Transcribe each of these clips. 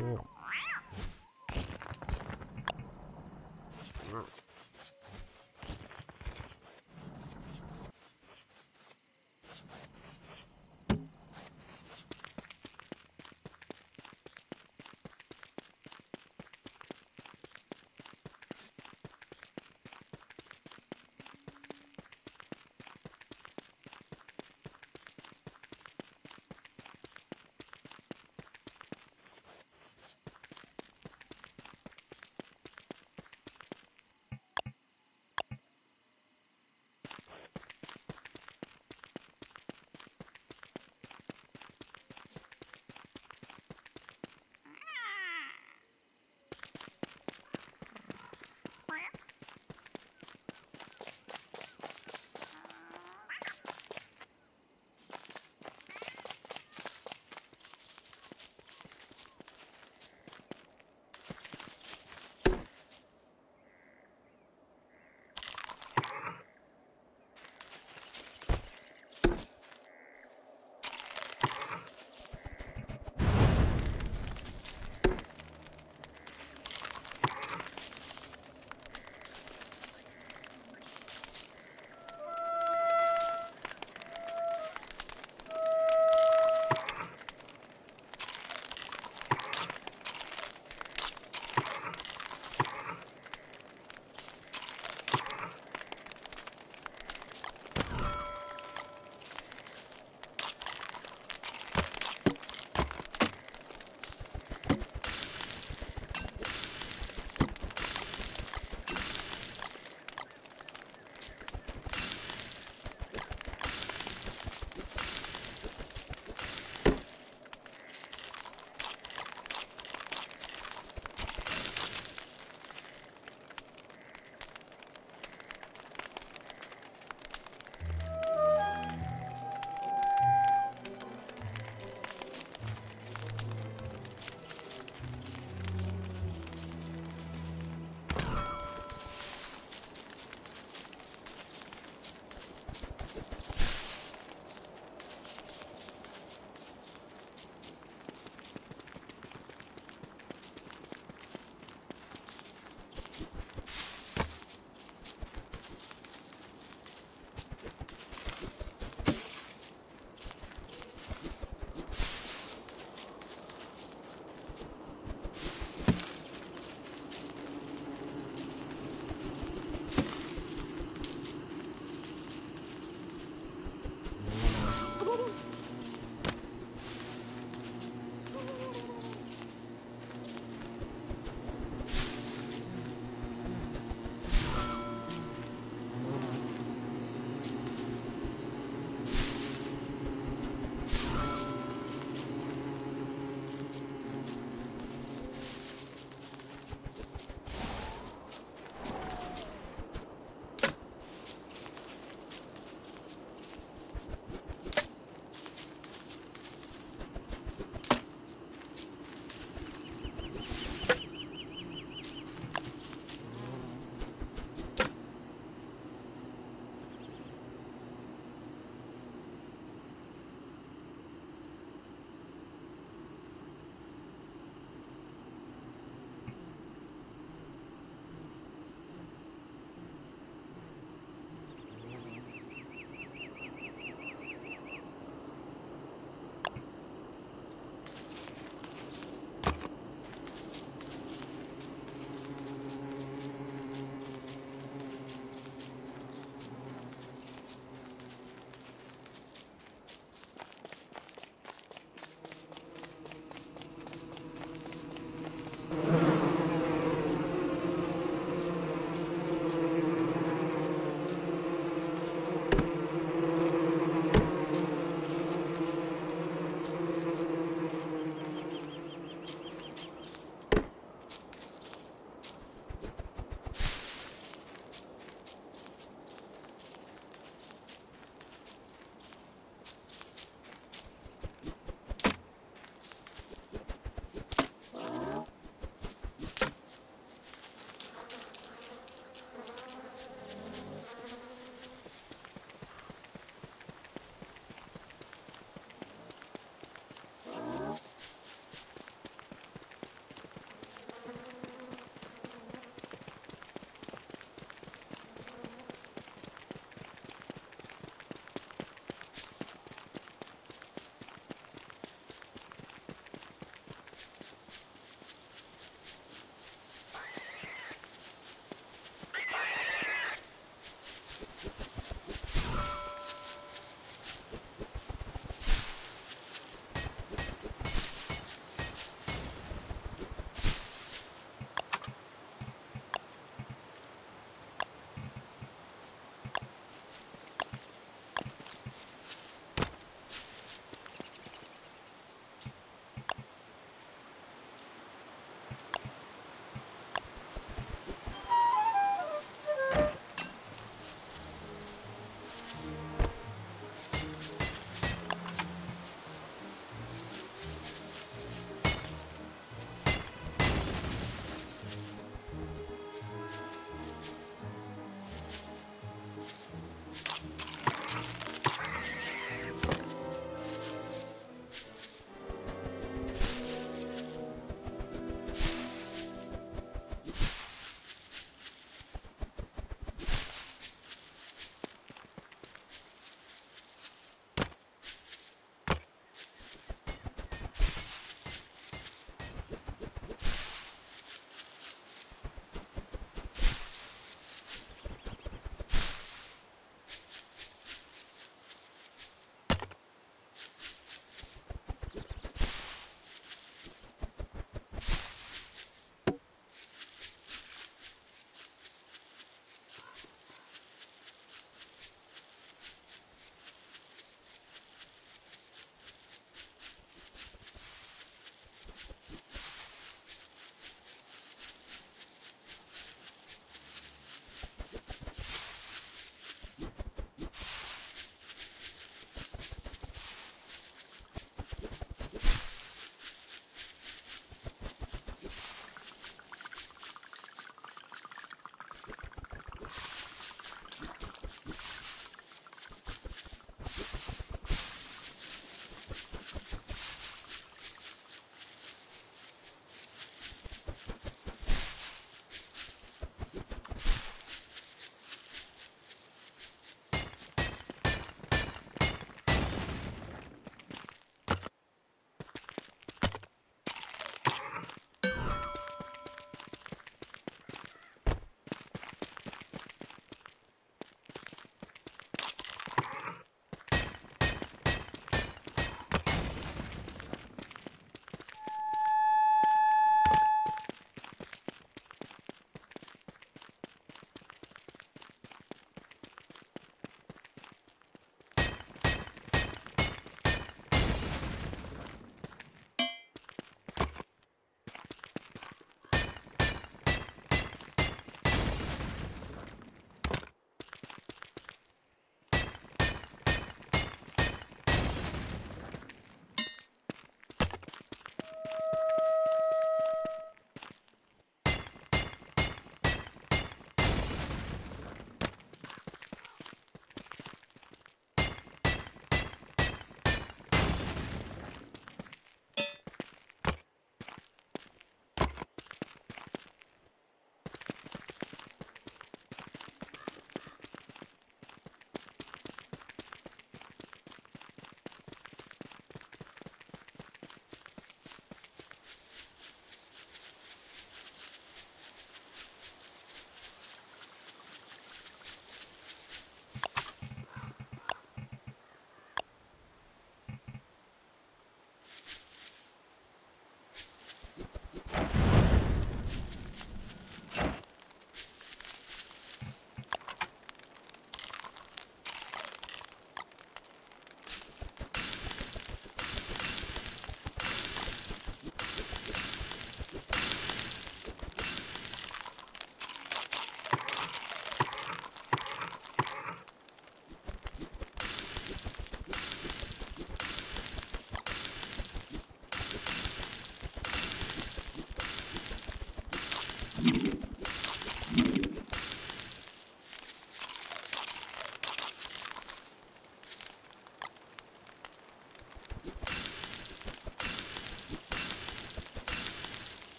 Cool.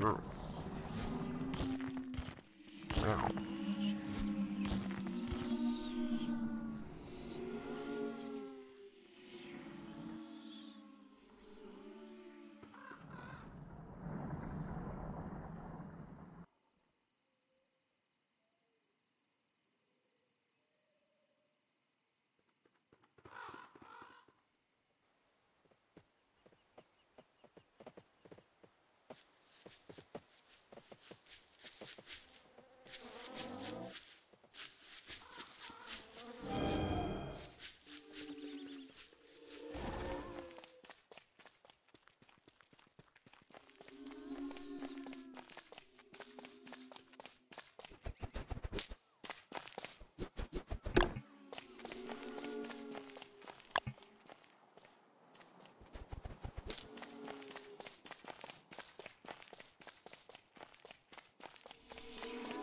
not. Thank.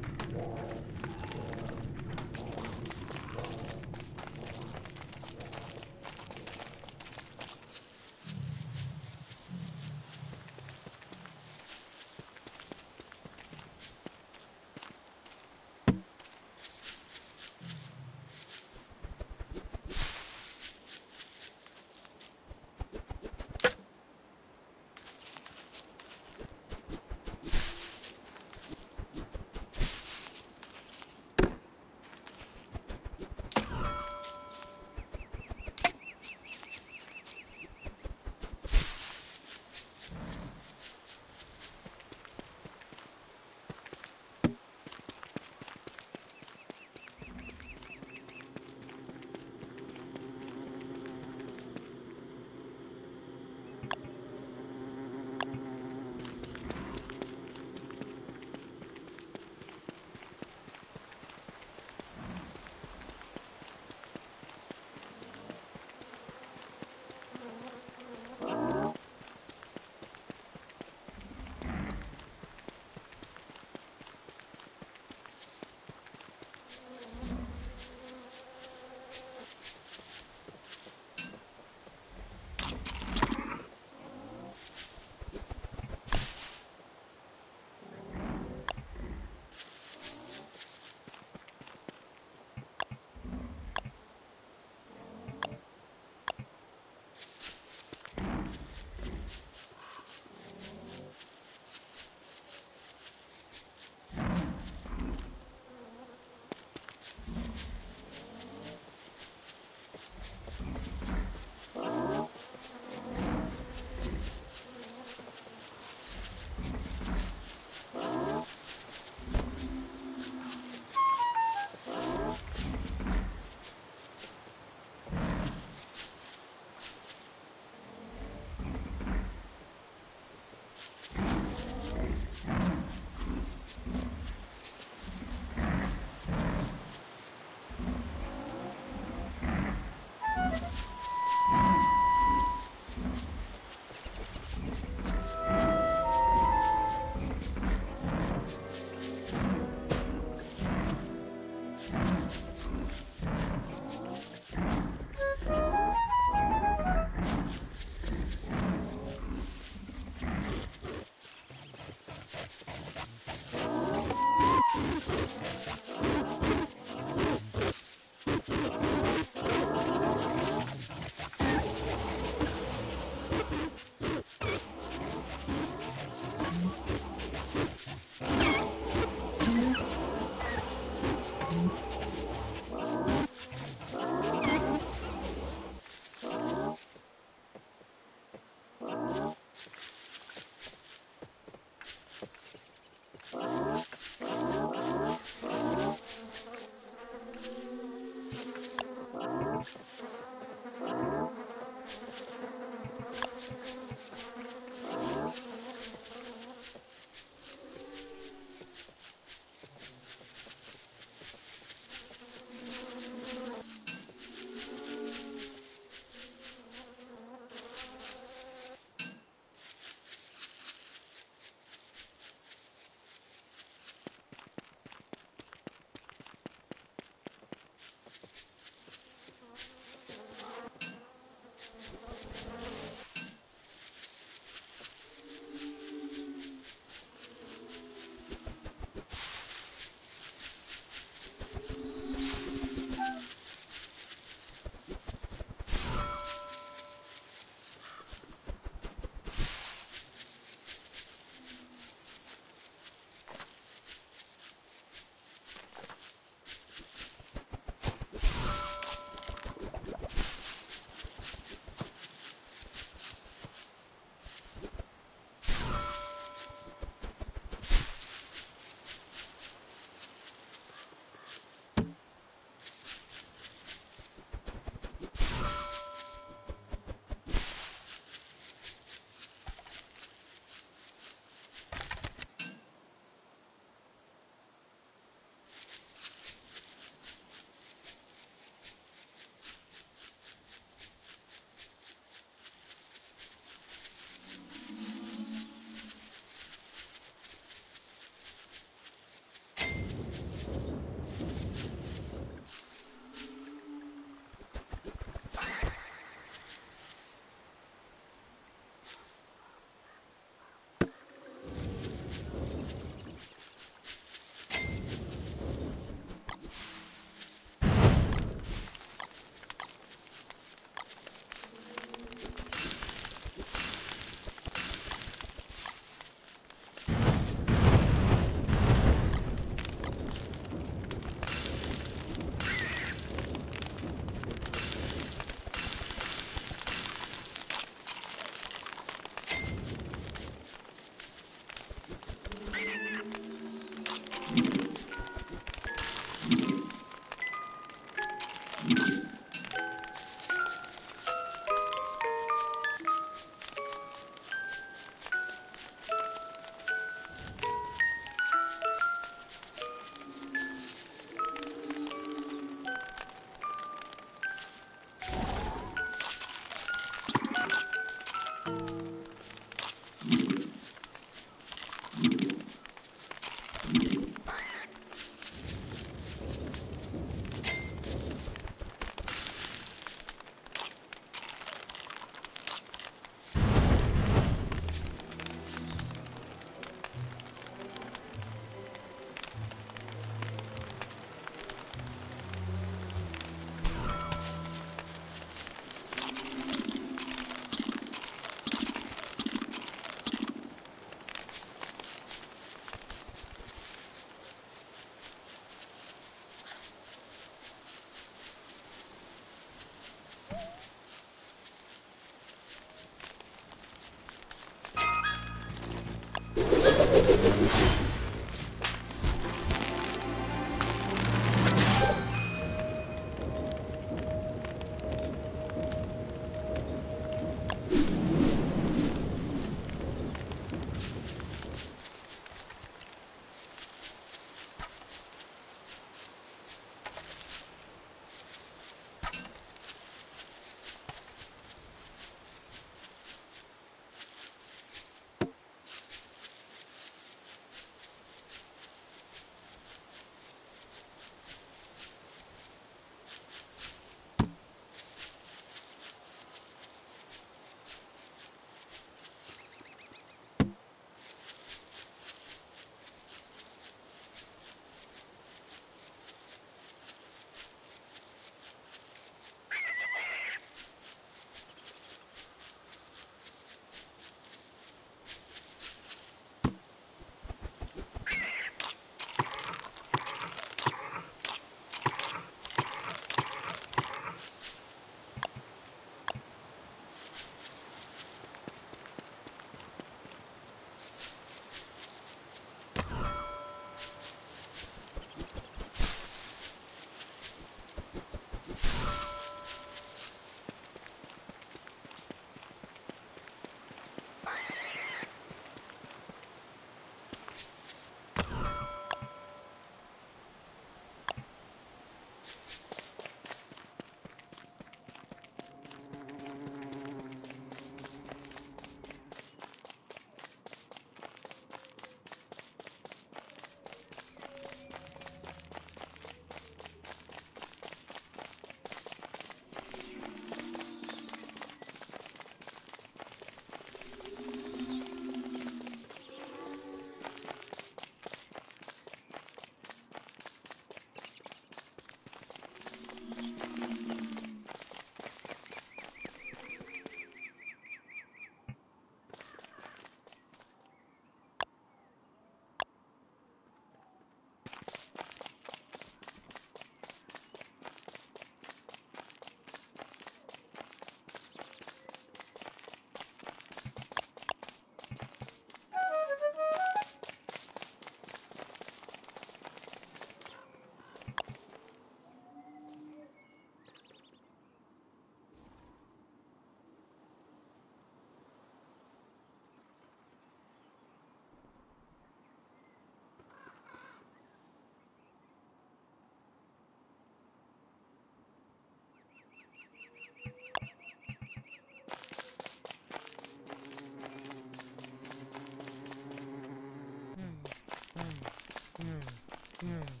Hmm.